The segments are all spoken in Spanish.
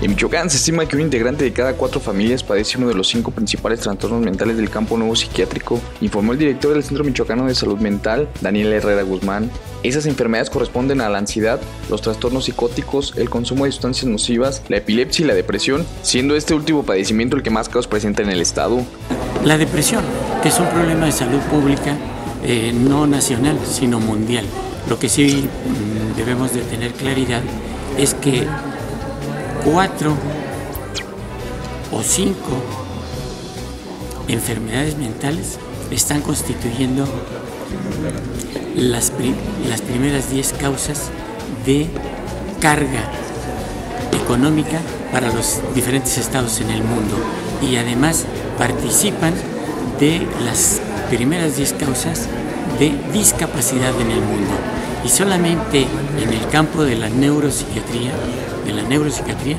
En Michoacán se estima que un integrante de cada cuatro familias padece uno de los cinco principales trastornos mentales del campo nuevo psiquiátrico, informó el director del Centro Michoacano de Salud Mental, Daniel Herrera Guzmán. Esas enfermedades corresponden a la ansiedad, los trastornos psicóticos, el consumo de sustancias nocivas, la epilepsia y la depresión, siendo este último padecimiento el que más casos presenta en el estado. La depresión, que es un problema de salud pública eh, no nacional, sino mundial. Lo que sí mm, debemos de tener claridad es que cuatro o cinco enfermedades mentales están constituyendo las, las primeras diez causas de carga económica para los diferentes estados en el mundo y además participan de las primeras diez causas de discapacidad en el mundo. Y solamente en el campo de la neuropsiquiatría de la neuropsiquiatría,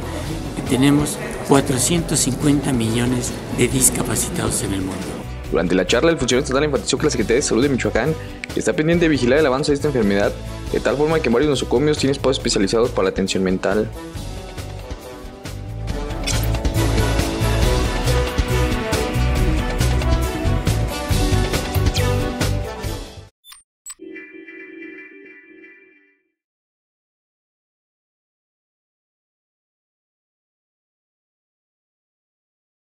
tenemos 450 millones de discapacitados en el mundo. Durante la charla, el funcionario estatal enfatizó que la Secretaría de Salud de Michoacán está pendiente de vigilar el avance de esta enfermedad, de tal forma que en varios nosocomios tiene espacios especializados para la atención mental.